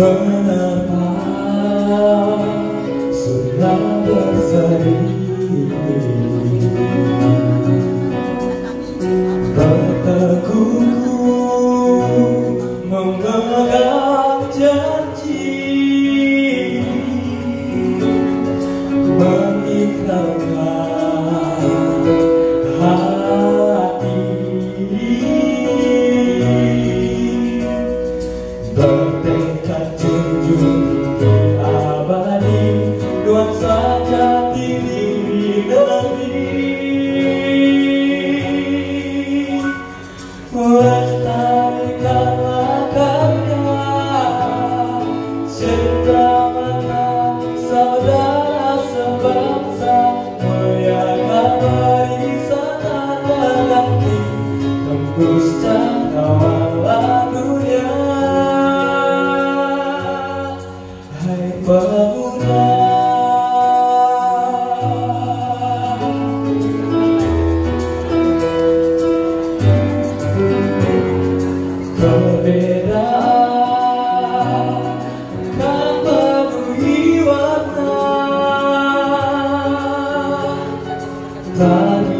말 love. Tadi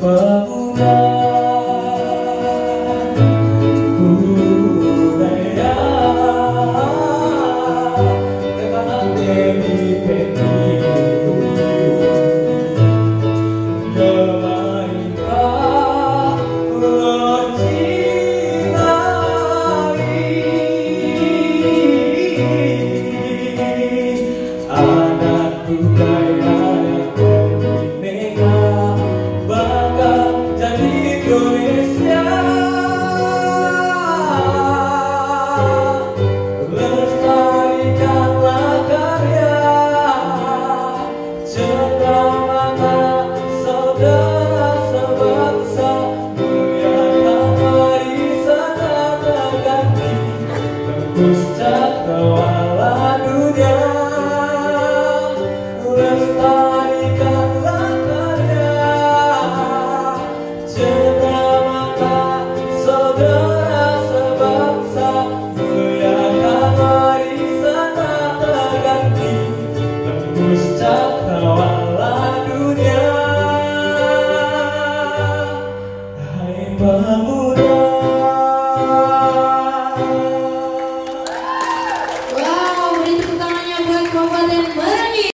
pag glorious.